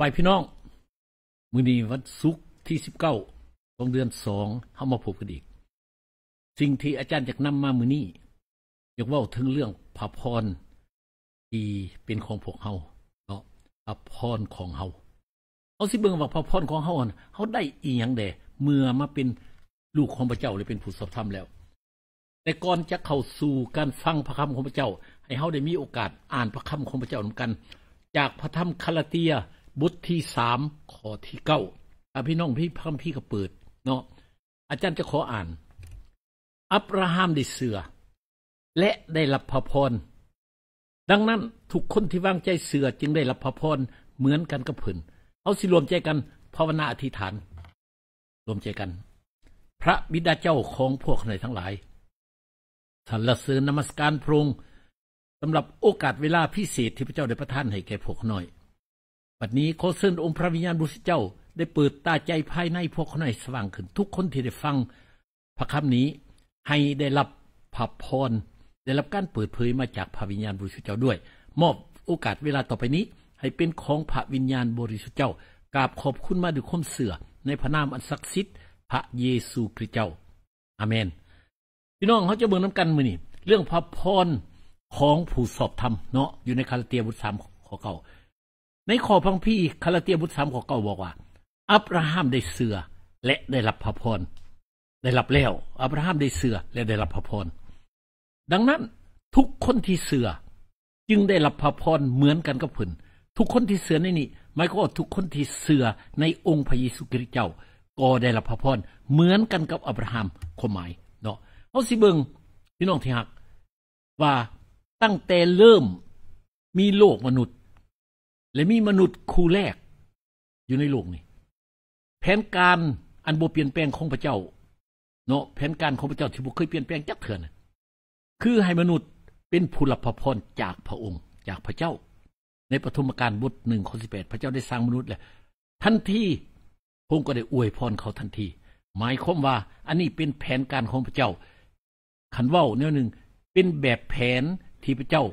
บายพี่น้อง มื้อนี้วันศุกร์ที่19ของเดือน2เฮามาพบกันอีก สิ่งที่อาจารย์จะนำมามื้อนี้อยากเว้าถึงเรื่องพระพรที่เป็นของพวกเฮาเนาะพระพรของเฮาเอาสิเบิ่งว่าพระพรของเฮาน่ะเฮาได้อีหยังแด่เมื่อมาเป็นลูกของพระเจ้าหรือเป็นผู้สอบธรรมแล้ว แต่ก่อนจะเข้าสู่การฟังพระคำของพระเจ้า ให้เฮาได้มีโอกาสอ่านพระคำของพระเจ้านกัน จากพระธรรมคาลาเตีย บทที่สามข้อที่เก้าอะพี่น้องพี่พระคัมภีร์ก็เปิด เนาะอาจารย์จะขออ่าน อับราฮัมได้เสือ และได้รับพระพร ดังนั้นทุกคนที่วางใจเสือจึงได้รับพระพรเหมือนกันกับเพิ่นเอาสิรวมใจกันภาวนาอธิษฐาน รวมใจกัน พระบิดาเจ้าของพวกในทั้งหลายสรรเสริญนมัสการพระองค์สำหรับโอกาสเวลาพิเศษที่พระเจ้าได้ประทานให้แก่พวกน้อย บัดนี้ขอเชิญองค์พระวิญญาณบริสุทธิ์เจ้า ได้เปิดตาใจภายในพวกเขาให้สว่างขึ้น ทุกคนที่ได้ฟังพระคำนี้ให้ได้รับพระพรได้รับการเปิดเผยมาจากพระวิญญาณบริสุทธิ์เจ้าด้วย มอบโอกาสเวลาต่อไปนี้ ให้เป็นของพระวิญญาณบริสุทธิ์เจ้ากราบขอบคุณมาด้วยความเสื่อในพระนามอันศักดิ์สิทธิ์พระเยซูคริสต์เจ้าอาเมนพี่น้องเขาจะเบิ่งน้ำกันมือนี่เรื่องพระพรของผู้สอบธรรมเนาะอยู่ในคาราเตียบทสามข้อเก่า ในข้อพังพี่คาราเตียบทสามข้อเก่าบอกว่า อับราฮัมได้เสือและได้รับพระพรได้รับแล้ว อับราฮัมได้เสือและได้รับพระพรดังนั้นทุกคนที่เสือจึงได้รับพระพรเหมือนกันกับเพิ่นทุกคนที่เสือในนี้หมายความว่าทุกคนที่เสือในองค์พระเยซูคริสต์เจ้า ก็ได้รับพระพรเหมือนกันกับอับราฮัมความหมายเนาะเอาสิเบิงพี่น้องที่หัก ว่าตั้งแต่เริ่มมีโลกมนุษย์ และมีมนุษย์คู่แรกอยู่ในโลกนี้ แผนการอันบ่เปลี่ยนแปลงของพระเจ้า เนาะแผนการของพระเจ้าที่บ่เคยเปลี่ยนแปลงจักเถื่อนคือให้มนุษย์เป็นผู้รับพระพรจากพระองค์ จากพระเจ้า ในปฐมกาลบทหนึ่งข้อสิบแปดพระเจ้าได้สร้างมนุษย์แหละทันทีพระองค์ก็ได้อวยพรเขาทันที หมายความว่า อันนี้เป็นแผนการของพระเจ้าขันว้าแนวหนึ่งเป็นแบบแผนที่พระเจ้า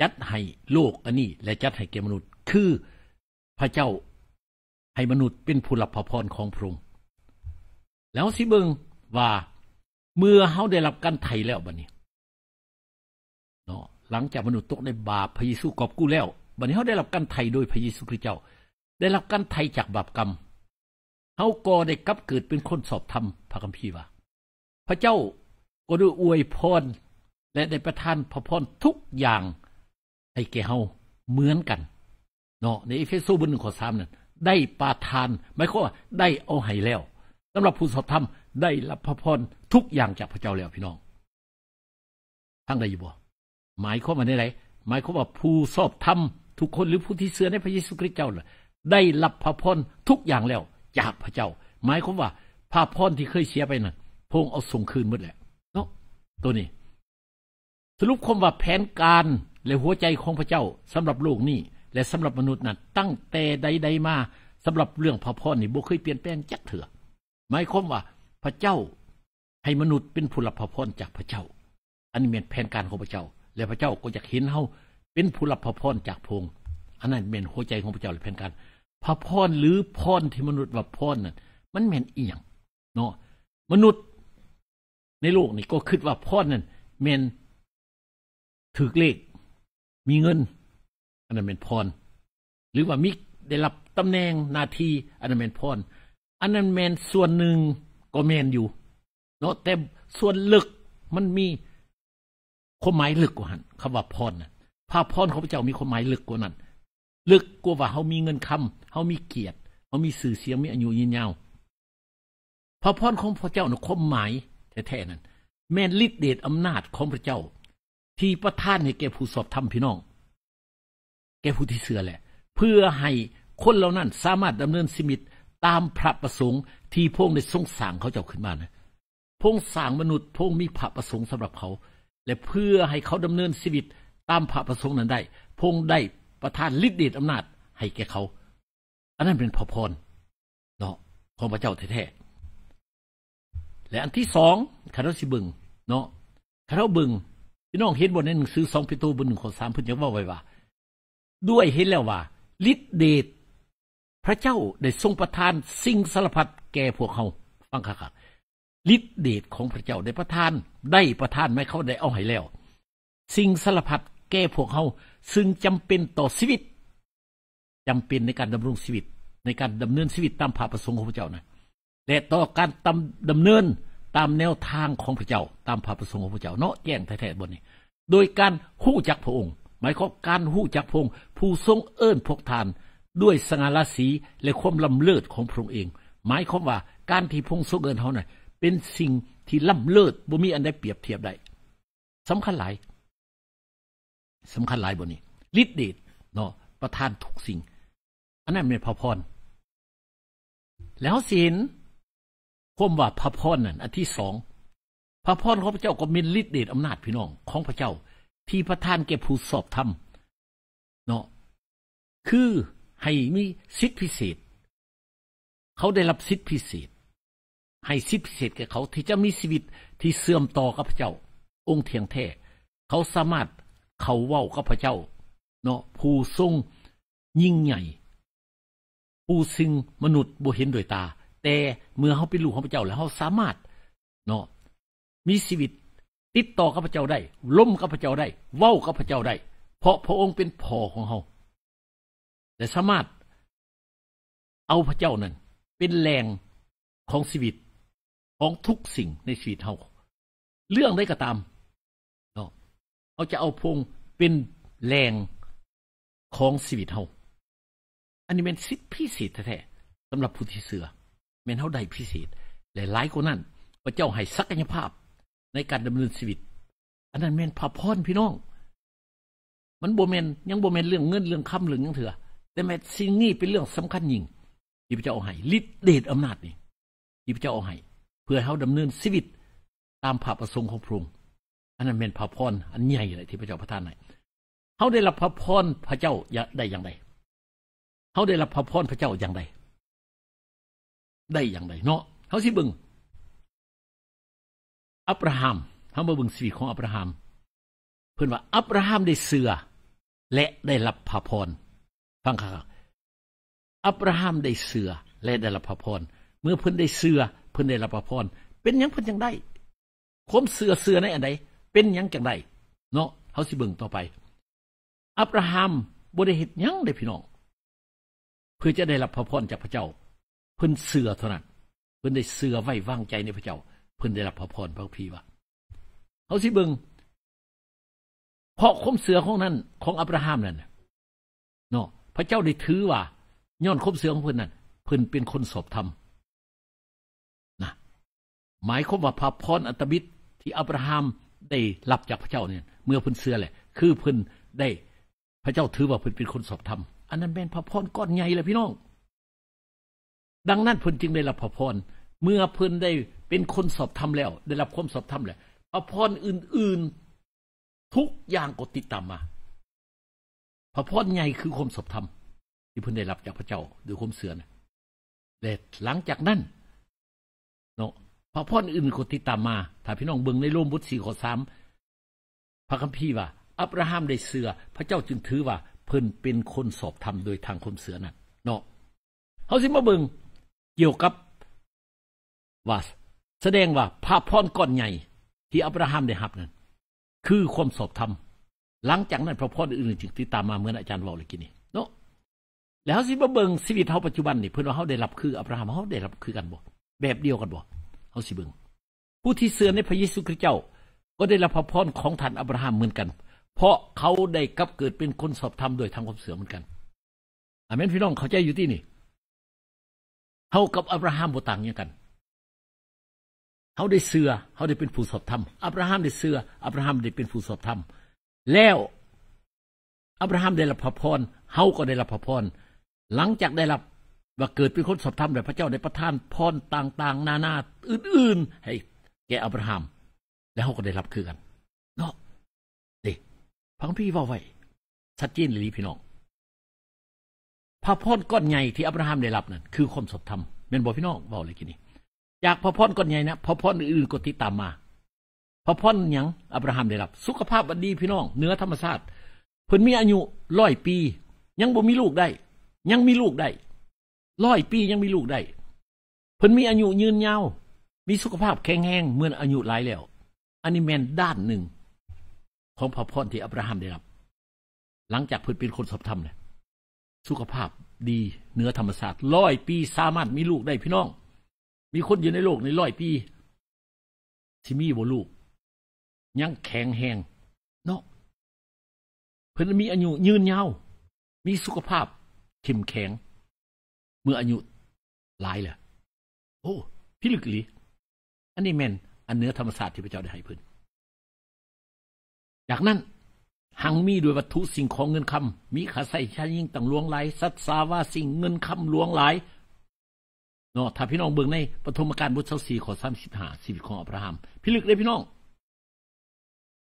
จัดให้โลกอันนี้ และจัดให้แก่มนุษย์ คือพระเจ้าให้มนุษย์เป็นผู้รับพระพรของพระองค์แล้วสิเบิงว่าเมื่อเฮาได้รับการไถ่แล้วบัดนี้เนาะหลังจากมนุษย์ตกในบาปพระเยซูกอบกู้แล้วบัดนี้เฮาได้รับการไถ่โดยพระเยซูคริสต์เจ้า ได้รับการไถ่จากบาปกรรมเฮาก็ได้กลับเกิดเป็นคนสอบธรรมพระคัมภีร์ว่า พระเจ้าก็ได้อวยพรและได้ประทานพระพรทุกอย่างให้แก่เฮาเหมือนกัน เนาะในเอเฟโซบทหนึ่งข้อสามนั่นได้ประทานหมายความว่าได้เอาให้แล้วสำหรับผู้สอบธรรมได้รับพระพรทุกอย่างจากพระเจ้าแล้วพี่น้องทั้งใดอยู่บ่หมายความว่าในไรหมายความว่าผู้สอบธรรมทุกคนหรือผู้ที่เชื่อในพระเยซูคริสต์เจ้าล่ะได้รับพระพรทุกอย่างแล้ว จากพระเจ้า หมายความว่าพระพรที่เคยเสียไปน่ะพงเอาส่งคืนหมดแหละเนาะตัวนี้ สรุปความว่าแผนการและหัวใจของพระเจ้าสำหรับโลกนี้ และสำหรับมนุษย์นั้นตั้งแต่ใดๆมาสำหรับเรื่องพระพรนี่บ่เคยเปลี่ยนแปลงจักเถื่อหมายความว่าพระเจ้าให้มนุษย์เป็นผู้รับพระพรจากพระเจ้า อันนี้เป็นแผนการของพระเจ้า และพระเจ้าก็อยากเห็นเฮาเป็นผู้รับพระพรจากพงอันนั้นเป็นหัวใจของพระเจ้าและแผนการ พระพรหรือพรที่มนุษย์ว่าพรนั่นมันแม่นอีหยังเนาะมนุษย์ในโลกนี่ก็คิดว่าพรนั่นแม่นถือเลขมีเงิน อันนั้นเป็นพร หรือว่ามีได้รับตำแหน่งหน้าที่อันนั้นเป็นพร อันนั้นแมนส่วนหนึ่งก็แมนอยู่ เนาะแต่ส่วนลึกมันมีความหมายลึกกว่าหันคำว่าพรนะภาพพรของพระเจ้ามีความหมายลึกกว่านั้น ลึกกว่าว่าเฮามีเงินคำเฮามีเกียรติเฮามีสื่อเสียงมีอายุยืนยาวพระพรของพระเจ้าน่ะความหมายแท้ๆนั้นแม่นฤทธิเดชอำนาจของพระเจ้า ที่ประทานให้แก่ผู้สอบธรรมพี่น้อง แก่ผู้ที่เสือแหละ เพื่อให้คนเหล่านั้นสามารถดำเนินชีวิตตามพระประสงค์ที่พงได้ทรงสร้างเขาเจ้าขึ้นมานะพงสร้างมนุษย์พงมีพระประสงค์สำหรับเขา และเพื่อให้เขาดำเนินชีวิตตามพระประสงค์นั้นได้ พงได้ประทานฤทธิเดชอำนาจให้แก่เขา อันนั้นเป็นพระพรเนาะของพระเจ้าแท้ๆและอันที่สองคาราสิบึงเนาะคาราบึงพี่น้องเห็นบนในหนังสือสองพิโตบนหนึ่งข้อสามเพิ่นจะว่าไว้ว่า ด้วยเห็นแล้วว่าฤทธิเดชพระเจ้าได้ทรงประทานสิ่งสารพัดแก่พวกเขาฟังคักๆฤทธิเดชของพระเจ้าได้ประทาน ได้ประทานไม่เขาได้เอาให้แล้ว สิ่งสารพัดแก่พวกเขาซึ่งจำเป็นต่อชีวิตจำเป็นในการดำรงชีวิต ในการดำเนินชีวิตตามพระประสงค์ของพระเจ้านะและต่อการดำดำเนินตามแนวทางของพระเจ้า ตามพระประสงค์ของพระเจ้าเนาะแจ้งแท้ๆบนนี้ โดยการหู้จักพระองค์ หมายความการหู้จักพงผู้ทรงเอิ้นพวกทาน ด้วยสง่าราศีและความลำเลิศของพระองค์เอง หมายความว่าการที่พงทรงเอิ้นเขาน่ะเป็นสิ่งที่ล้ำเลิศบ่มีอันใดเปรียบเทียบได้สำคัญหลายสำคัญหลายบนนี้ฤทธิเดชเนาะประทานทุกสิ่ง อันนั้นเป็นพระพร แล้วศีลความว่าพระพรนั่นอันที่สองพระพรของพระเจ้าก็มีฤทธิเดชอำนาจพี่น้องของพระเจ้า ที่ประทานแก่ผู้สอบธรรมเนาะคือให้มีสิทธิพิเศษ เขาได้รับสิทธิพิเศษ ให้สิทธิพิเศษแก่เขาที่จะมีชีวิตที่เสื่อมต่อกับพระเจ้า องค์เทียงแท้เขาสามารถเขาเว้ากับพระเจ้า เนาะผู้ทรงยิ่งใหญ่ ผู้ซึ่งมนุษย์บ่เห็นด้วยตา แต่เมื่อเขาเป็นลูกของพระเจ้าแล้วเขาสามารถ เนาะมีชีวิต ติดต่อกับพเจ้าได้ล้มกับพเจ้าได้ เว้ากับพเจ้าได้ เพราะพระองค์เป็นพ่อของเขาแต่สามารถเอาพระเจ้านั้น เป็นแรงของชีวิตของทุกสิ่งในชีวิตเขาเรื่องได้ก็ตามเนาะเขาจะเอาพงเป็นแรงของชีวิตเฮาอันนี้เป็นสิทธิพิเศษแท้ๆสำหรับผู้ที่เสือแม่นเฮาได้พิเศษและหลายกว่านั้น พระเจ้าให้ศักยภาพ ในการดำเนินชีวิต อันนั้นแม่นพระพรพี่น้อง มันโบ่แม่นยังโบ่แม่นเรื่องเงินเรื่องคำเรื่องยังเถื่อแต่แม่สิ่งนี้เป็นเรื่องสำคัญยิ่งที่พระเจ้าเอาให้ฤทธิเดชอำนาจนี่ที่พระเจ้าเอาให้เพื่อให้เฮาดำเนินชีวิตตามพระประสงค์ของพระองค์อันนั้นเป็นพระพรอันใหญ่เลยที่พระเจ้าประทานให้เขาได้รับพระพรพระเจ้าได้อย่างไรเขาได้รับพระพรพระเจ้าอย่างไรได้อย่างไรเนาะเขาสิบึง อับราฮัมเขามาบึงชีวิตของอับราฮัม เพื่อนว่าอับราฮัมได้เสือ และได้รับพระพรฟังค่ะอับราฮัมได้เสือและได้รับพระพรเมื่อเพิ่อนได้เสือเพิ่อนได้รับพระพรเป็นยังเพิ่อนยังได้คมเสือเสือในอันใดเป็นยังจังไดเนาะเฮาสิเบิ่งต่อไป อับราฮัมบ่ได้เฮ็ดยังได้พี่น้อง เพื่อจะได้รับพระพรจากพระเจ้า เพิ่นเสือเท่านั้นเพิ่นได้เสือไว้วางใจในพระเจ้า พิ่นได้รับพระพรพระพีว่าเฮาสิเบิงเพราะคมเสือของนั้นของอับราฮัมนั่นเนาะพระเจ้าได้ถือว่าย้อนคมเสือของเพิ่นนั่นเพิ่นเป็นคนสอบธรรมนะหมายความว่าพระพรอัตบิดที่อับราฮัมได้รับจากพระเจ้าเนี่ยเมื่อเพิ่นเสือแหละ คือเพิ่นได้พระเจ้าถือว่าเพิ่นเป็นคนสอบธรรมอันนั้นเป็นพระพรก้อนใหญ่เลยพี่น้อง ดังนั้นเพิ่นจึงได้รับพระพรเมื่อเพิ่นได้ เป็นคนสอบธรรมแล้ว ได้รับความสอบธรรมแล้วพระพรอื่น ๆ ทุกอย่างก็ติดตามมาพระพรใหญ่คือความสอบธรรมที่เพิ่นได้รับจากพระเจ้าโดยความเสือนะแต่หลังจากนั้นเนาะพระพรอื่นก็ติดตามมา ถ้าพี่น้องเบิ่งในโลมบุตรสี่ข้อสามพระคัมภีร์ว่า อับราฮัมได้เสือ พระเจ้าจึงถือว่า เพิ่นเป็นคนสอบธรรมโดยทางคมเสือนั่นเนาะเขาสิมาเบิ่งเกี่ยวกับว่า แสดงว่าพระพรก้อนใหญ่ ที่อับราฮัมได้รับนั้น คือความสอบธรรม หลังจากนั้นพระพรอื่นๆจึงติดตามมาเหมือนอาจารย์บอกเลยกินนี่เนาะแล้วสิมาเบิงชีวิตเฮาปัจจุบันนี่เพิ่อนว่าเฮาได้รับคืออับราฮัมเฮาได้รับคือกันบ่แบบเดียวกันบ่เฮาสิเบิงผู้ที่เชื่อในพระเยซูคริสต์เจ้า ก็ได้รับพระพรของท่านอับราฮัมเหมือนกัน เพราะเขาได้กับเกิดเป็นคนสอบธรรมโดยทางความเสื่อเหมือนกันอเมนพี่น้องเข้าใจอยู่ที่นี่เฮากับอับราฮัมบ่ต่างกัน เขาได้เสือเขาได้เป็นผู้สอบธรรมอับราฮัมได้เสืออับราฮัมได้เป็นผู้สอบธรรมแล้วอับราฮัมได้รับพระพรเฮาก็ได้รับพระพรหลังจากได้รับว่าเกิดเป็นคนสอบธรรมแบบพระเจ้าได้ประทานพรต่างๆ นานาอื่นๆ ให้แก่อับราฮัม แล้วเฮาก็ได้รับคือกันเนาะด็พังพี่ว่าไว้ชัดเจนเลยพี่น้องพระพรก้อนใหญ่ที่อับราฮัมได้รับนั่นคือความสอบธรรมเป็นบอกพี่น้องบอกเลยกินนี้ จากพระพรก้อนใหญ่นะพระพรอื่นๆก็ติดตามมาพระพรยังอับราฮัมได้รับ สุขภาพดีพี่น้องเนื้อธรรมชาติเพิ่นมีอายุร้อยปี ยังบ่มีลูกได้ ยังมีลูกได้ร้อยปียังมีลูกได้เพิ่นมีอายุยืนยาวมีสุขภาพแข็งแรงเหมือนอายุหลายแล้ว อันนี้แมนด้านหนึ่ง ของพระพรที่อับราฮัมได้รับ หลังจากเพิ่นเป็นคนสอบธรรมเลยสุขภาพดีเนื้อธรรมชาติร้อยปีสามารถมีลูกได้พี่น้อง มีคนอยู่ในโลกในร้อยปีที่มีบ่ลูก ยังแข็งแหงเนาะเพิ่นมีอายุยืนยาวมีสุขภาพเข้มแข็ง เมื่ออายุหลายแหละโอ้พิลึกลีอันนี้แม่นอันเนื้อธรรมศาสตร์ที่พระเจ้าได้ให้เพิ่นจากนั้นหังมีด้วยวัตถุสิ่งของเงินคำมีขาใส่ชายิ่งต่างลวงหลายสัตสาวาสิ่งเงินคำลวงหลาย เนาะถ้าพี่น้องเบิ่งในปฐมกาลบท24ข้อ35ชีวิตของอับราฮัมพิลึกเลยพี่น้อง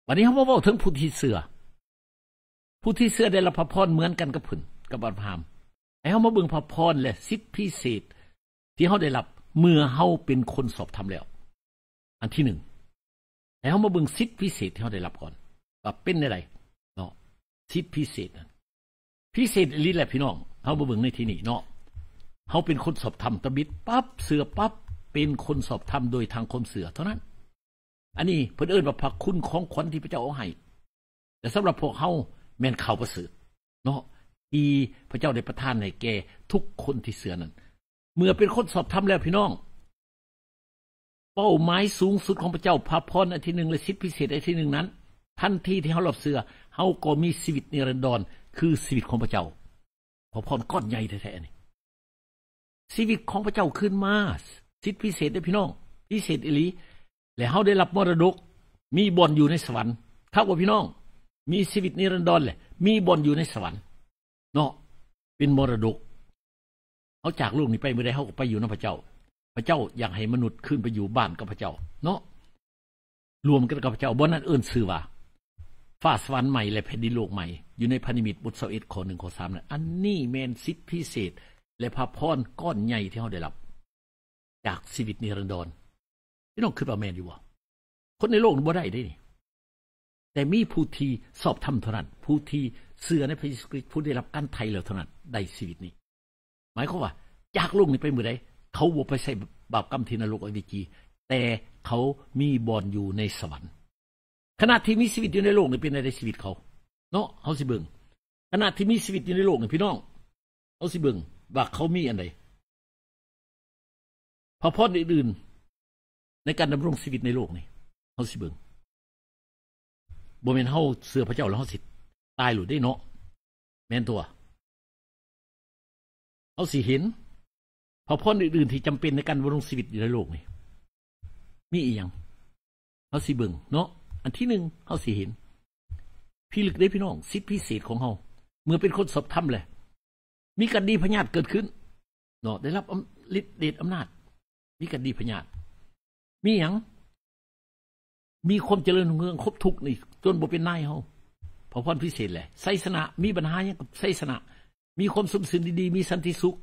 วันนี้เขาบอกว่าถึงผู้ที่เสือผู้ที่เสือได้รับพระพรเหมือนกันกับผุนกับอับราฮัมให้เขามาเบิ่งพระพรและสิทธิพิเศษ ที่เขาได้รับเมื่อเขาเป็นคนสอบทำแล้ว อันที่หนึ่งให้เขามาเบิ่งสิทธิพิเศษที่เขาได้รับก่อนว่าเป็นอะไรเนาะสิทธิพิเศษนั้นพิเศษลิแหละพี่น้องเขามาเบิ่งในที่นี้เนาะ เขาเป็นคนสอบทำตะบิดปั๊บเสือปั๊บเป็นคนสอบทำโดยทางคมเสือเท่านั้น อันนี้เพื่นเอิญว่าพระคุณของขวัญที่พระเจ้าเอาให้แต่สำหรับพวกเขาแม่นเขาประเสริฐเนาะอีพระเจ้าได้ประทานให้แก่ทุกคนที่เสือนั้น เมื่อเป็นคนสอบทำแล้วพี่น้อง เป้าหมายสูงสุดของพระเจ้าพระพรอันที่หนึ่งและสิทธิพิเศษอันที่หนึ่งนั้นทันทีที่เขาหลับเสือเขาก็มีชีวิตนิรันดรคือชีวิตของพระเจ้าพระพรก้อนใหญ่แท้ๆนี่ ชีวิตของพระเจ้าขึ้นมาสิทธิพิเศษได้พี่น้อง พิเศษอิลี และเขาได้รับมรดก มีบอนอยู่ในสวรรค์เท่ากับพี่น้อง มีชีวิตนิรันดรเลยมีบอนอยู่ในสวรรค์เนาะเป็นมรดกเขาจากโลกนี้ไปเมื่อใดเขาก็ไปอยู่ในพระเจ้า พระเจ้าอยากให้มนุษย์ขึ้นไปอยู่บ้านกับพระเจ้า เนาะรวมกันกับพระเจ้าบนนั้นเอื่นสื่อว่าฟ้าสวรรค์ใหม่และแผ่นดินโลกใหม่ อยู่ในพันิมิตรบทสเอ็ดข้อหนึ่งข้อสามนั้นอันนี้แมนสิทธิพิเศษ และพระพรก้อนใหญ่ที่เขาได้รับ จากชีวิตนิรันดรพี่น้องคือประแมนอยู่วะคนในโลกนี้บ่ได้ได้นี่แต่มีผู้ที่สอบทำเท่านั้นผู้ที่เสื่อในพระเยซูคริสต์ผู้ได้รับการไถ่แล้วเท่านั้นได้ชีวิตนี้ หมายความว่าจากโลกนี้ไปเมื่อใดเขาบ่ไปใส่บาปกรรมที่นรกอวิจีแต่เขามีบอนอยู่ในสวรรค์ขณะที่มีชีวิตอยู่ในโลกนี้เป็นอะไรชีวิตเขา เนาะเขาสิเบิงขณะที่มีชีวิตอยู่ในโลกนี่พี่น้องเขาสิเบิง ว่าเขามีอันใดพระพรอื่นๆในการดำรงชีวิตในโลกนี้เขาสิเบิงบ่แม่นเฮาเสือพระเจ้าแล้วเฮาสิตายหรือได้เนาะแม่นตัวเขาสิเห็นพระพรอื่นๆที่จำเป็นในการดำรงชีวิตอยู่ในโลกนี้มีอีหยังเขาสิเบิงเนาะอันที่หนึ่งเขาสิเห็นพี่ลึกได้พี่น้องสิทธิพิเศษของเขาเมื่อเป็นคนสอบธรรมแหละ มีกดีพญาตเกิดขึ้นเนาะได้รับฤทธิ์เดชอำนาจ มีกดีพญาตมีอย่างมีความเจริญเมืองครบทุกนี่จนบ่เป็นนายเฮาพอพรพิเศษแหละไสสนะมีปัญหาอย่างกับไสสนะมีความสมสืนดีๆ มีสันติสุข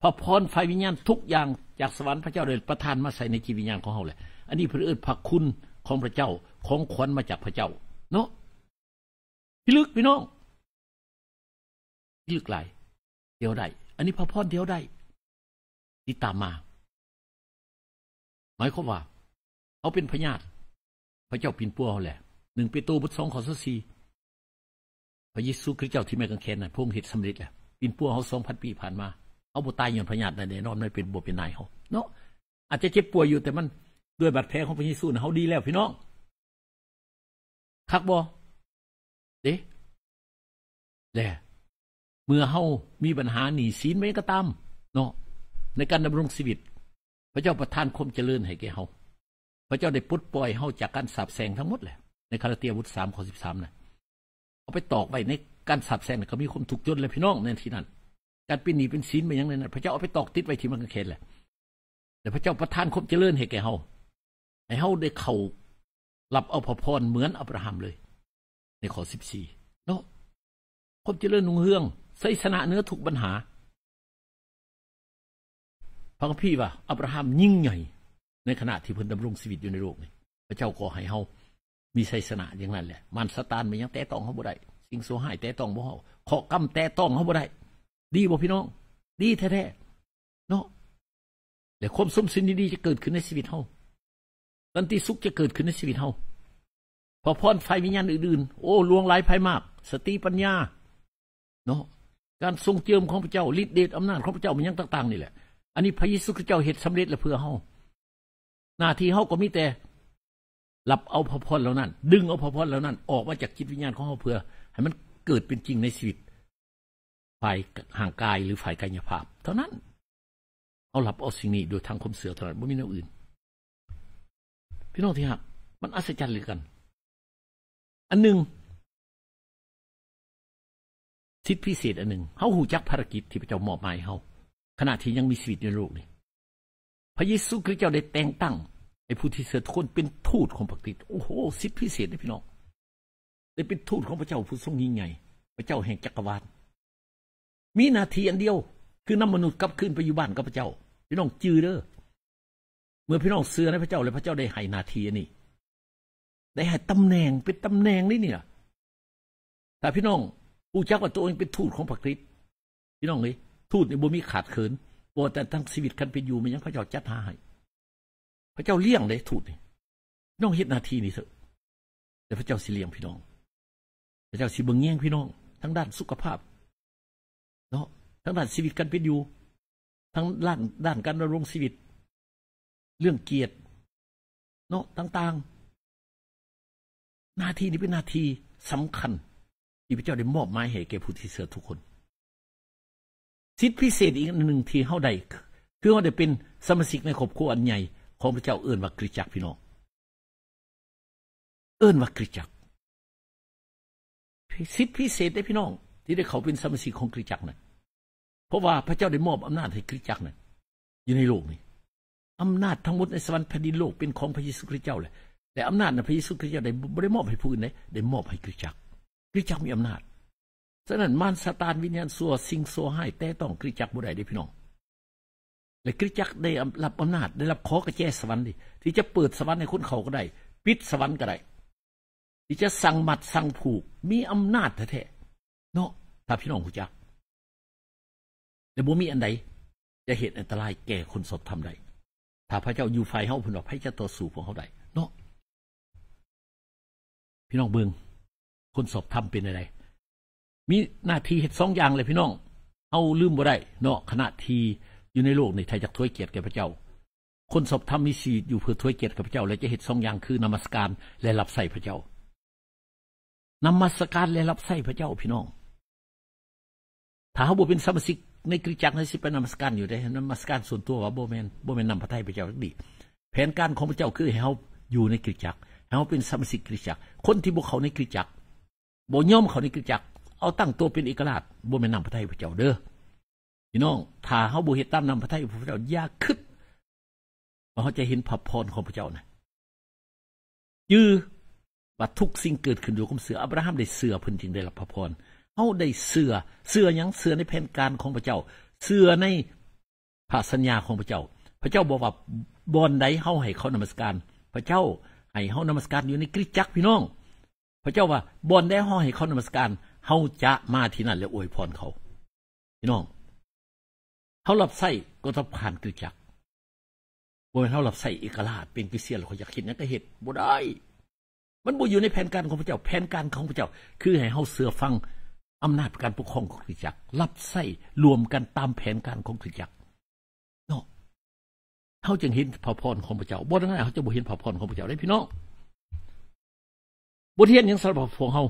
พอพรไฟวิญญาณทุกอย่างจากสวรรค์พระเจ้าเลยประทานมาใส่ในจิตวิญญาณของเฮาแหละอันนี้พื่อเอิ้นพระคุณของพระเจ้าของขวัญมาจากพระเจ้า เนาะพี่ลึกพี่น้องพี่ลึกหลาย เดียวได้อันนี้พระพรเดียวได้ที่ตามมา หมายความว่าเขาเป็นพญาติพระเจ้าปินปัวเขาแหละหนึ่งเปโตรบทสองขอสีพระเยซูคริสต์เจ้าที่แม่กังเขนน่ะพงค์เฮ็ดสำเร็จแล้วปินปัวเขาสองพันปีผ่านมาเขาบตายย้อนพญาติแน่นอนไม่เป็นบ่เป็นนายเขาเนาะอาจจะเจ็บป่วยอยู่แต่มันด้วยบาดแผลของพระเยซูเขาดีแล้วพี่น้องคักบ่เด้แหละ เมื่อเฮามีปัญหาหนี้สินไว้ก็ตามเนาะในการดำรงชีวิต พระเจ้าประทานความเจริญให้แก่เฮาพระเจ้าได้ปลดปล่อยเฮาจากการสาปแซงทั้งหมดแหละในคาราเตียวุฒิสามข้อสิบสามน่ะเอาไปตอกไว้ในการสาปแซงเขามีความทุกจนเลยพี่น้องในที่นั้นการเป็นหนีเป็นสินไปยังไงนั้นพระเจ้าเอาไปตอกติดไว้ที่มันกางเขนแหละแต่พระเจ้าประทานความเจริญให้แก่เฮาให้เฮาได้เข้ารับเอาพระพรเหมือนอับราฮัมเลย ในข้อสิบสี่เนาะความเจริญนุ่งเฮือง ใส่ชนะเนื้อทุกปัญหาพระพี่ว่าอับราฮัมยิ่งใหญ่ ในขณะที่เพิ่นดำรงชีวิตอยู่ในโลกนี้พระเจ้าก็ให้เฮามีชัยชนะอย่างนั้นแหละ มันสตานมันยังแตะต้องเฮาบ่ได้สิ่งโซหายแตะต้องบ่เฮาขอกำแตะต้องเฮาบ่ได้ดีบ่พี่น้อง ดีแท้ๆเนาะแต่ความสมสินดีๆจะเกิดขึ้นในชีวิตเฮาสันติสุขจะเกิดขึ้นในชีวิตเฮาพอพรไฟวิญญาณอื่นๆ โอ้ลวงหลายภัยมาก สติปัญญา เนาะ การทรงเจิมของพระเจ้าฤทธิเดชอำนาจของพระเจ้ามันยังต่างๆนี่แหละ อันนี้พระเยซูคริสต์เจ้าเฮ็ดสำเร็จแล้วเพื่อเฮาหน้าที่เฮาก็มีแต่รับเอาพระพรเหล่านั้น ดึงเอาพระพรเหล่านั้น ออกมาจากจิตวิญญาณของเฮาเพื่อ ให้มันเกิดเป็นจริงในชีวิตฝ่ายห่างกายหรือฝ่ายกายภาพ เท่านั้น เอารับเอาสิ่งนี้โดยทางคมเสือเท่านั้นไม่มีแนวอื่น พี่น้องที่หักมันอัศจรรย์เหลือกัน อันหนึ่ง ทธิพิเศษอันหนึ่งเฮาหูจักภารกิจที่พระเจ้ามอบหมายเฮาขณะที่ยังมีชีวิตในโลกนี้พระเยซูคริสต์เจ้าได้แต่งตั้งไอ้ผู้ที่เสือทุกคนเป็นทูตของพระคริสต์โอ้โหสิทธิพิเศษเลยพี่น้องได้เป็นทูตของพระเจ้าผู้ทรงยิ่งใหญ่พระเจ้าแห่งจักรวาลมีนาทีอันเดียว คือนำมนุษย์กลับคืนไปอยู่บ้านกับพระเจ้า พี่น้องจือเด้อเมื่อพี่น้องเสือในพระเจ้าแล้วพระเจ้าได้ให้นาทีนี้ได้ให้ตำแหน่งเป็นตำแหน่งนี่เนี่ยแต่พี่น้อง ผู้จักว่าตัวเองเป็นทูตของพระคริสต์พี่น้องเลยทูตในบ่มีขาดเขินบ่แต่ทั้งชีวิตคันเป็นอยู่มันยังพระเจ้าจัดหาให้พระเจ้าเลี้ยงเลยทูตนี่น้องเฮ็ดนาทีนี้เถอะ แต่พระเจ้าสิเลี้ยงพี่น้อง พระเจ้าสิเบิ่งแย่งพี่น้อง ทั้งด้านสุขภาพเนาะทั้งด้านชีวิตกันเป็นอยู่ ทั้งด้านด้านการดำรงชีวิต เรื่องเกียรติเนาะต่างๆหน้าที่นี้เป็นหน้าที่สำคัญ ที่พระเจ้าได้มอบหมายให้แก่ผู้ที่เสือทุกคน สิทธิพิเศษอีกหนึ่งที่เฮาได้คือเฮาได้เป็นสมาชิกในครอบครัวอันใหญ่ของพระเจ้าเอื้นว่ากริจักพี่น้องเอื้นว่ากริจักสิทธิพิเศษได้พี่น้อง ที่ได้เขาเป็นสมาชิกของกริจักนะ่ะเพราะว่าพระเจ้าได้มอบอำนาจให้กริจักนะ่ะอยู่ในโลกนี้อำนาจทั้งหมดในสวรรค์แผ่นดินโลกเป็นของพระเยซูคริสต์เจ้าเลยแต่อำนาจนะพระเยซูคริสต์เจ้าได้ไม่ได้มอบให้ผู้อื่นเลยได้มอบให้กริจักก ริจักมีอำนาจฉะนั้นมารซาตานวิญญาณสัวสิ่งสัวให้แต่ต้องกริจักบุได้ด้พี่น้องและคริจักได้รับอำนาจได้รับขอกระแจสวรรค์ดิที่จะเปิดสวรรค์ให้คนเขาก็ได้ ปิดสวรรค์ก็ได้ที่จะสั่งมัดสั่งผูก มีอำนาจแท้ๆเนาะถ้าพี่น้องรู้จักแต่บ่มีอันใดจะเหตุอันตรายแก่คนสดทำได้ถ้าพระเจ้าอยู่ไฟเฮาพุ่นว่าพระเจะต่อสู้พวกเขาได้เนาะพี่น้องเบิง คนสอบทำเป็นอะไร มีหน้าที่เหตุสองอย่างเลยพี่น้อง เอาลืมบ่ได้เนาะขณะที่อยู่ในโลกในไทยจากถ้วยเกียรติแก่พระเจ้า คนสอบทำมีชีวิตอยู่เพื่อถ้วยเกียรติแกับพระเจ้า และจะเหตุสองอย่างคือนมัสการและรับใส่พระเจ้านมัสการและรับใส่พระเจ้าพี่น้อง ถ้าเขาบุเป็นสมาชิกในกริจักรในสิเป็นนมัสการอยู่ได้นมัสการส่วนตัวว่าโบแมนโบแมนนำพระทัยพระเจ้าดี แผนการของพระเจ้าคือให้เขาอยู่ในกริจักรให้เขาเป็นสมาชิกกริจักรคนที่บุกเขาในกริจักร บ่ย่อมเขาในกริจักเอาตั้งตัวเป็นเอกราชโบแมนนำพระไทยพระเจ้าเด้อพี่น้องถ้าเขาบุเหตุตามนำพระไทยพระเจ้ายากขึ้นว่าเขาจะเห็นพระพรของพระเจ้านะยือว่าทุกสิ่งเกิดขึ้นอยู่กับเสืออับราฮัมได้เสือเพิ่นจึงได้รับพระพรเขาได้เสือเสือยังเสือในแผนการของพระเจ้า เสือในพระสัญญาของพระเจ้า พระเจ้าบอกว่าบอนใดเขาให้เขานมัสการ พระเจ้าให้เขานมัสการอยู่ในกริจักพี่น้อง พระเจ้าว่าบนใดเขาให้เขานมัสการเขาจะมาที่นั่นแล้วอวยพรเขาพี่น้องเขารับใส่ก็ต้องผ่านกริจักบ่แม่นเฮารับใช้เอกราชเป็นคริเตียนเขาอยากเฮ็ดหยังก็เฮ็ดบ่ได้ มันบ่อยู่ในแผนการของพระเจ้า แผนการของพระเจ้า คือให้เฮาเชื่อฟังอำนาจการปกครองของคริจักรับใช้รวมกันตามแผนการของคริจักรเนาะเฮาจึงเห็นพระพรของพระเจ้าบ่ดังนั้นเฮาจะบ่เห็นพระพรของพระเจ้าได้พี่น้อง บทเรียนยังสำหรับพวกเฮา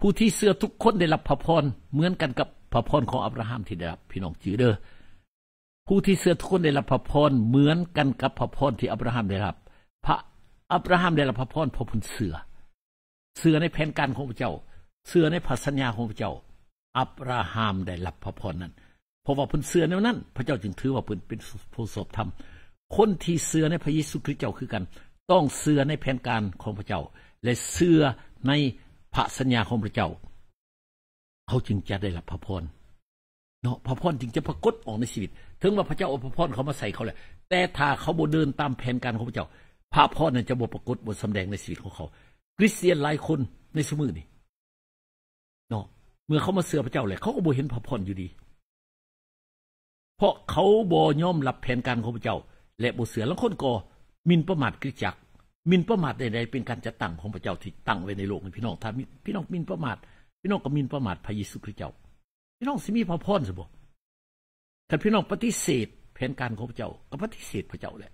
ผู้ที่เชื่อทุกคนได้รับพระพรเหมือนกันกับพระพรของอับราฮัมที่ได้รับพี่น้องจือเด้อผู้ที่เชื่อทุกคนได้รับพระพรเหมือนกันกับพระพรที่อับราฮัมได้รับ พระอับราฮัมได้รับพระพรเพราะพิ่นเชื่อเชื่อในแผนการของพระเจ้าเชื่อในพระสัญญาของพระเจ้า อับราฮัมได้รับพระพรนั้นเพราะว่าพิ่นเชื่อในนั้น พระเจ้าจึงถือว่าเพิ่นเป็นผู้สอบธรรมคนที่เชื่อในพระเยซูคริสต์เจ้าคือกัน ต้องเชื่อในแผนการของพระเจ้า และเชื่อในพระสัญญาของพระเจ้า เขาจึงจะได้รับพระพรเนาะพระพรจึงจะปรากฏออกในชีวิต ถึงว่าพระเจ้าเอาพระพรเขามาใส่เขาแหละแต่ถ้าเขาบ่เดินตามแผนการของพระเจ้า พระพรนั้นจะบ่ปรากฏบ่สำแดงในชีวิตของเขา คริสเตียนหลายคนในสมือนี่เนาะเมื่อเขามาเสือพระเจ้าแหละเขาก็บ่เห็นพระพรอยู่ดี เพราะเขาบ่ยอมรับแผนการของพระเจ้า และบ่เสือแล้วคนก็มินประมาทคริสจักร มินประมาทใดๆเป็นการจัดตั้งของพระเจ้าที่ตั้งไว้ในโลกพี่น้องถ้าพี่น้องมินประมาทพี่น้องก็มินประมาทพระเยซูคริสต์เจ้า พี่น้องสิมีพระพรสิบ่ถ้าพี่น้องปฏิเสธแผนการของพระเจ้าก็ปฏิเสธพระเจ้าแหละ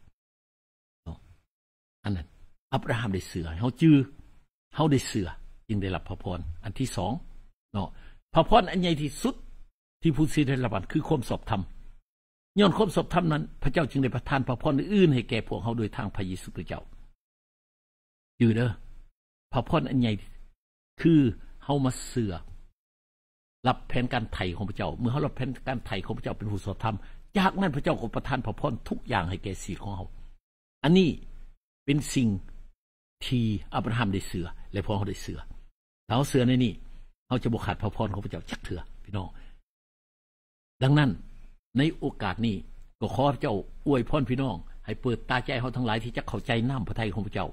อันนั้นอับราฮัมได้เสือเฮาจื้อเฮาได้เสือจึงได้รับพระพรอันที่สองเนาะพระพรอันใหญ่ที่สุดที่ผู้ที่ได้รับคือความสอบธรรมย้อนความสอบธรรมนั้น พระเจ้าจึงได้ประทานพระพรอื่นให้แก่พวกเฮาโดยทางพระเยซูคริสต์เจ้า อยู่เด้อพระพรอันใหญ่คือเฮามาเสือรับแผนการไถ่ของพระเจ้า เมื่อเฮารับแผนการไถ่ของพระเจ้าเป็นผู้สอบธรรมจากนั้นพระเจ้าก็ประทานพระพรทุกอย่างให้แก่สีของเฮาอันนี้เป็นสิ่งที่อับราฮัมได้เสือ และพวกเฮาได้เสือถ้าเฮาเสือในนี้เฮาจะบ่ขาดพระพรของพระเจ้าจักเถื่อพี่น้อง ดังนั้นในโอกาสนี้ก็ขอพระเจ้าอวยพรพี่น้อง ให้เปิดตาใจเฮาทั้งหลายที่จะเข้าใจน้ำพระทัยของพระเจ้า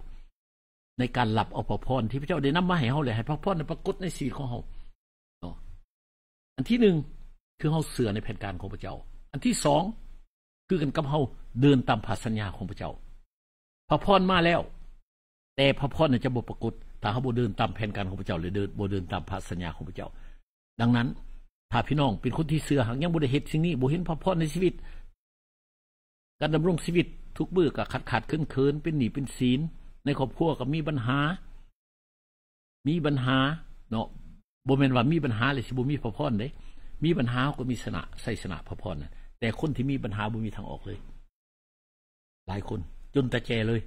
ในการหลับเอาพระพรที่พระเจ้าได้นำมาให้เฮาเลยให้พระพรปรากฏในชีของเฮาอันที่หนึ่งคือเฮาเสือในแผนการของพระเจ้า อันที่สองคือกันกับเฮาเดินตามพระสัญญาของพระเจ้า พระพรมาแล้ว แต่พระพรจะบ่ปรากฏถ้าเฮาบ่เดินตามแผนการของพระเจ้า หรือเดินบ่เดินตามพระสัญญาของพระเจ้า ดังนั้นถ้าพี่น้องเป็นคนที่เสือหักยังบ่ได้เฮ็ดสิ่งนี้บ่เห็นพระพรในชีวิต การดำรงชีวิตทุกมื้อก็ขัดขาดเคินๆเป็นหนีเป็นศีล ในครอบครัวก็มีปัญหา มีปัญหาเนาะบ่แม่นว่ามีปัญหาเลยสิบ่มีพระพรเด้ มีปัญหาก็มีสนะใส่สนะพระพรนั่นแต่คนที่มีปัญหาบ่มีทางออกเลย หลายคนจนตะแจเลย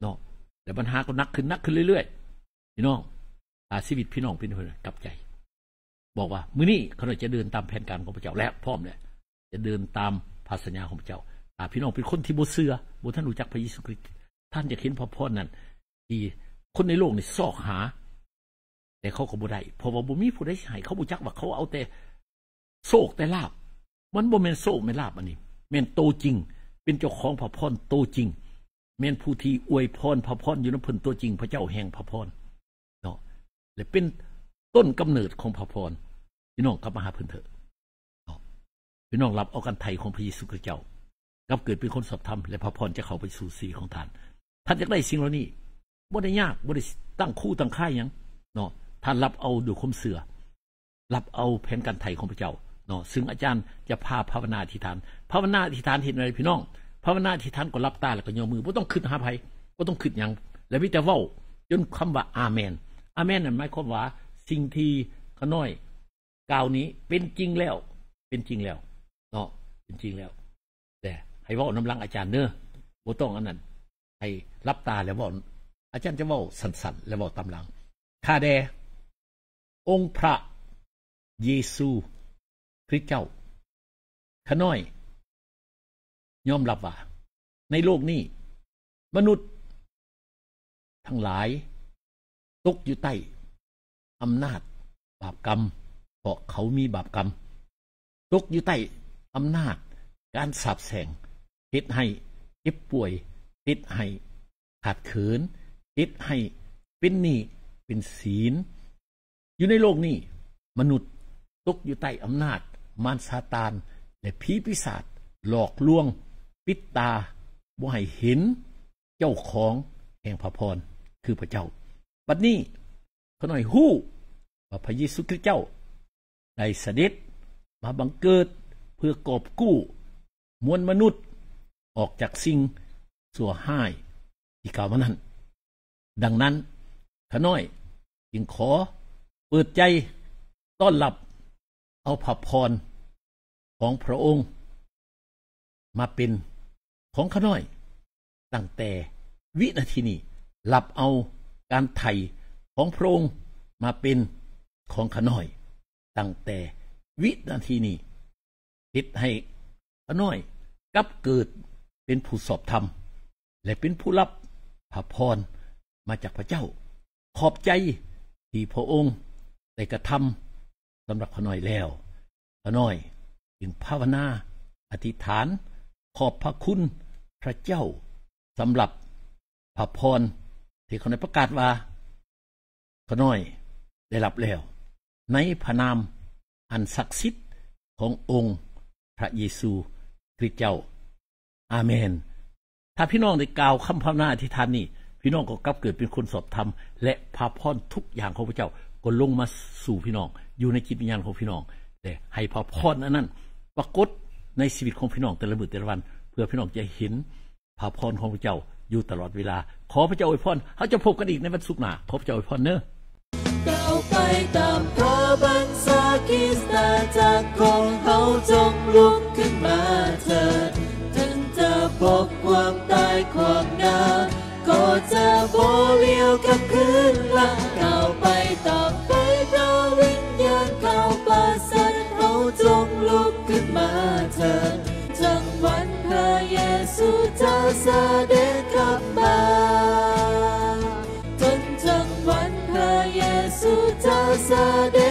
เนาะแต่ปัญหาก็นักขึ้นนักขึ้นเรื่อยๆพี่น้องอาชีวิตพี่น้องเป็นคนกลับใจ บอกว่ามื้อนี้เขาจะเดินตามแผนการของพระเจ้าและพร้อมแล้วจะเดินตามภาษญาของพระเจ้าถ้าพี่น้องเป็นคนที่บ่เชื่อบ่ท่านรู้จักพระเยซูคริสต์ ท่านจะเห็นพระพรนั้นที่คนในโลกนี่ซอกหา แต่เขาก็บ่ได้เพราะว่าบ่มีผู้ใดให้เขาบ่จักว่าเขาเอาแต่โชคแต่ลาบ มันบ่แม่นโชคแม่ลาบอันนี้แม่นโตจริง เป็นเจ้าของพระพรโตจริงแม่นผู้ที่อวยพรพระพรอยู่ในเพิ่นตัวจริง พระเจ้าแห่งพระพรเนาะและเป็นต้นกำเนิดของพระพรพี่น้องกลับมาหาเพิ่นเถอะพี่น้องรับเอากันไถ่ของพระเยซูคริสต์เจ้ากับเกิดเป็นคนสอบธรรมและพระพรจะเข้าไปสู่สีของท่าน ท่านจะได้สิ่งเหล่านี้บ่ได้ยากบ่ได้ตั้งคู่ตั้งค่ายยังเนาะท่านรับเอาด้วยคมเสือรับเอาแผนการไถ่ของพระเจ้าเนาะซึ่งอาจารย์จะพาภาวนาอธิษฐาน ภาวนาอธิษฐานเห็นอะไรพี่น้อง ภาวนาอธิษฐานก็รับตาแล้วก็ยกมือบ่ต้องคิดหาไผบ่ต้องคิดหยังแล้วมีแต่ว้าจนคำว่าอาเมน อาเมนนั่นหมายความว่าสิ่งที่ขน้อยกล่าวนี้เป็นจริงแล้ว เป็นจริงแล้วเนาะเป็นจริงแล้ว แต่ให้ว้านำลังอาจารย์เด้อบ่ต้องอันนั้น ให้รับตาแล้วเว้าอาจารย์จะเว้าสั้นๆแล้วเว้าตามหลังข้าแดองค์พระเยซูคริสต์เจ้าขน้อยยอมรับว่า ในโลกนี้ มนุษย์ ทั้งหลาย ตกอยู่ใต้อำนาจบาปกรรม เพราะเขามีบาปกรรม ตกอยู่ใต้อำนาจการสาบแสงเฮ็ดให้เจ็บป่วย เฮ็ดให้ขาดเขินเฮ็ดให้เป็นหนี้เป็นศีล อยู่ในโลกนี้ มนุษย์ตกอยู่ใต้อำนาจ มารซาตาน และผีปีศาจหลอกลวง ปิดตาบ่ให้เห็น เจ้าของแห่งพระพรคือพระเจ้า บัดนี้ขน้อยฮู้ว่าพระเยซูคริสต์เจ้า ได้เสด็จมาบังเกิดเพื่อกอบกู้ มวลมนุษย์ออกจากสิ่ง สัวห้ายที่กล่าวมานั้น ดังนั้นขน้อยจึงขอเปิดใจต้อนรับเอาพระพรของพระองค์ มาเป็นของขน้อย ตั้งแต่วินาทีนี้รับเอาการไถ่ของพระองค์มาเป็นของขน้อย ตั้งแต่วินาทีนี้คิดให้ขน้อยกับเกิดเป็นผู้สอบธรรม และเป็นผู้รับพระพรมาจากพระเจ้า ขอบใจที่พระองค์ได้กระทำสำหรับขน้อยแล้วขน้อยจึงภาวนาอธิษฐาน ขอบพระคุณพระเจ้าสำหรับพระพรที่เขาได้ประกาศว่าขน้อยได้รับแล้ว ในพระนามอันศักดิ์สิทธิ์ขององค์พระเยซูคริสต์เจ้า อาเมน ถ้าพี่น้องได้กล่าวคำภาวนาอธิษฐานนี้พี่น้องก็กลับเกิดเป็นคนสอบธรรมและพาพรทุกอย่างของพระเจ้าก็ลงมาสู่พี่น้อง อยู่ในจิตวิญญาณของพี่น้องแต่ให้พาพรอันนั้นปรากฏในชีวิตของพี่น้องแต่ละมื้อแต่ละวัน เพื่อพี่น้องจะเห็นพาพรของพระเจ้าอยู่ตลอดเวลา ขอพระเจ้าอวยพรเขาจะพบกันอีกในวันศุกร์หน้าขอพระเจ้าอวยพรเนอะก้าวไปตามพระบัญชาคิสตาจักของเขาจงลุกขึ้นมาเถิด พบความตายความหนาก็จะโบเลียวกับคืนละก่าไปต่อไปเพราะวิญญาณเข้าป่าสนเราจงลุกขึ้นมาเถิดจงวันพระเยซูจะเสด็จกลับมาจนจังวันพระเยซูจะเสด็จ